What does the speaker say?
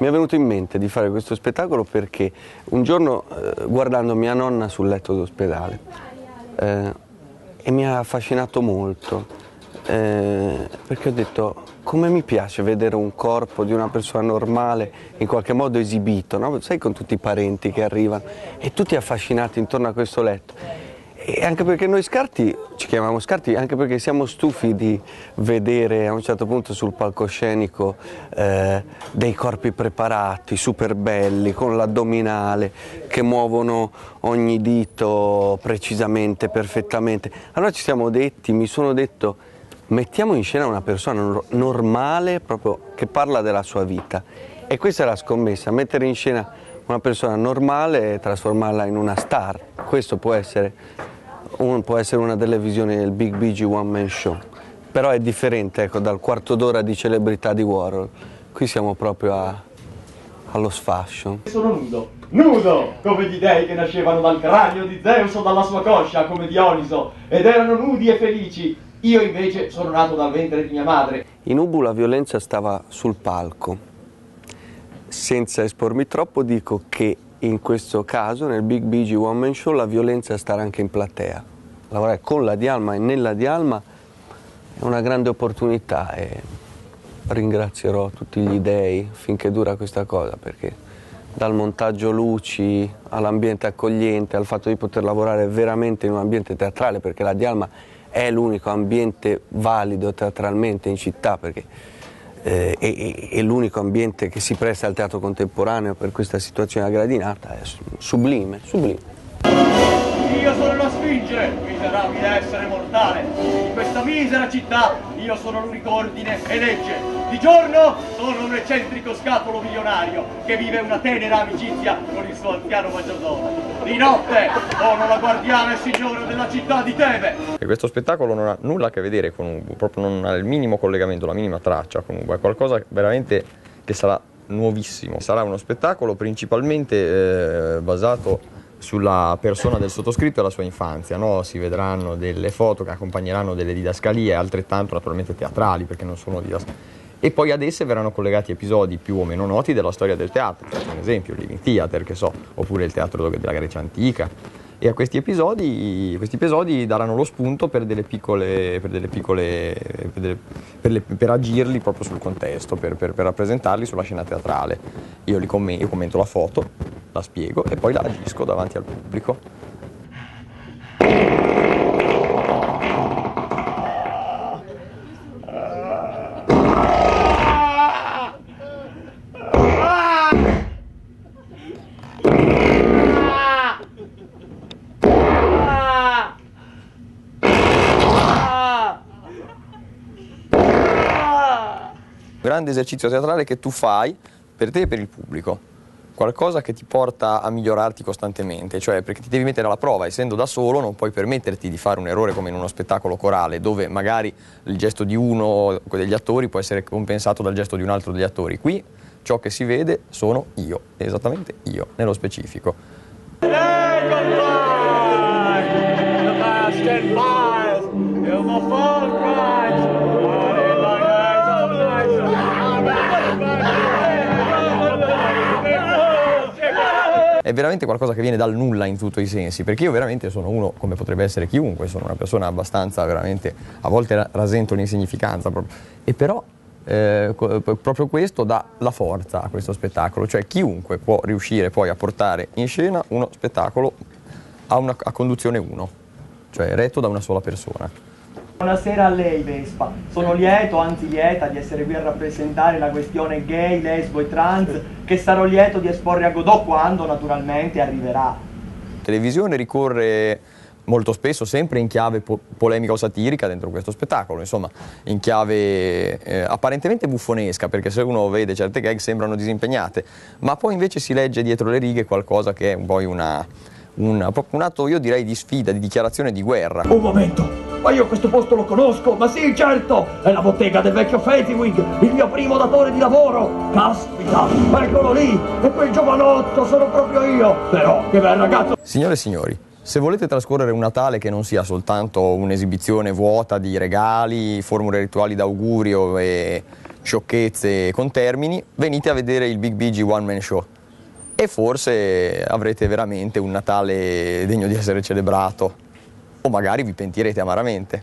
Mi è venuto in mente di fare questo spettacolo perché un giorno eh, guardando mia nonna sul letto d'ospedale eh, e mi ha affascinato molto eh, perché ho detto come mi piace vedere un corpo di una persona normale in qualche modo esibito, no? sai con tutti i parenti che arrivano e tutti affascinati intorno a questo letto. E anche perché noi scarti, ci chiamiamo scarti, anche perché siamo stufi di vedere a un certo punto sul palcoscenico eh, dei corpi preparati, super belli, con l'addominale, che muovono ogni dito precisamente, perfettamente. Allora ci siamo detti, mi sono detto, mettiamo in scena una persona normale, proprio che parla della sua vita. E questa è la scommessa, mettere in scena una persona normale e trasformarla in una star. Questo può essere, un, può essere una delle visioni del Big BG One Man Show, però è differente ecco, dal quarto d'ora di celebrità di Warhol. Qui siamo proprio a, allo sfascio. Sono nudo, nudo, come gli dei che nascevano dal cranio di Zeus o dalla sua coscia, come Dioniso, ed erano nudi e felici. Io invece sono nato dal ventre di mia madre. In Ubu la violenza stava sul palco senza espormi troppo dico che in questo caso nel Big BG One Man Show la violenza è stare anche in platea. Lavorare con la Dialma e nella Dialma è una grande opportunità e ringrazierò tutti gli dei finché dura questa cosa perché dal montaggio luci all'ambiente accogliente al fatto di poter lavorare veramente in un ambiente teatrale perché la Dialma è l'unico ambiente valido teatralmente in città perché eh, è, è l'unico ambiente che si presta al teatro contemporaneo per questa situazione aggradinata, è sublime, sublime. Io sono la Sfinge, miserabile essere mortale. In questa misera città io sono l'unico ordine e legge. Di giorno sono un eccentrico scapolo milionario che vive una tenera amicizia con il suo anziano maggiordomo. Di notte sono la guardiana e signora della città di Tebe. E questo spettacolo non ha nulla a che vedere con Ubu, proprio non ha il minimo collegamento, la minima traccia con Ubu, è qualcosa veramente che sarà nuovissimo. Sarà uno spettacolo principalmente eh, basato sulla persona del sottoscritto e la sua infanzia, no? si vedranno delle foto che accompagneranno delle didascalie, altrettanto naturalmente teatrali perché non sono didascalie. E poi ad esse verranno collegati episodi più o meno noti della storia del teatro, faccio un esempio, il Living Theater, che so, oppure il teatro della Grecia antica. E a questi episodi, questi episodi daranno lo spunto per delle piccole, per, delle piccole, per, delle, per, le, per agirli proprio sul contesto, per, rappresentarli sulla scena teatrale. Io, commento, io commento la foto, la spiego e poi la agisco davanti al pubblico. Grande esercizio teatrale che tu fai per te e per il pubblico qualcosa che ti porta a migliorarti costantemente, cioè perché ti devi mettere alla prova, essendo da solo non puoi permetterti di fare un errore come in uno spettacolo corale, dove magari il gesto di uno degli attori può essere compensato dal gesto di un altro degli attori. Qui ciò che si vede sono io, esattamente io, nello specifico. È veramente qualcosa che viene dal nulla in tutti i sensi, perché io veramente sono uno come potrebbe essere chiunque, sono una persona abbastanza veramente, a volte rasento l'insignificanza, e però eh, proprio questo dà la forza a questo spettacolo, cioè chiunque può riuscire poi a portare in scena uno spettacolo a, una, a conduzione 1, cioè retto da una sola persona. Buonasera a lei Vespa, sono lieto, anzi lieta di essere qui a rappresentare la questione gay, lesbo e trans che sarò lieto di esporre a Godot quando naturalmente arriverà. La televisione ricorre molto spesso sempre in chiave po polemica o satirica dentro questo spettacolo, insomma in chiave eh, apparentemente buffonesca perché se uno vede certe gag sembrano disimpegnate, ma poi invece si legge dietro le righe qualcosa che è poi una, una, un atto io direi di sfida, di dichiarazione di guerra. Un momento! Ma io questo posto lo conosco, ma sì, certo! È la bottega del vecchio Fethiwig, il mio primo datore di lavoro! Caspita, eccolo lì! E quel giovanotto sono proprio io! Però, che bel ragazzo! Signore e signori, se volete trascorrere un Natale che non sia soltanto un'esibizione vuota di regali, formule rituali d'augurio e sciocchezze con termini, venite a vedere il Big BG One Man Show e forse avrete veramente un Natale degno di essere celebrato o magari vi pentirete amaramente.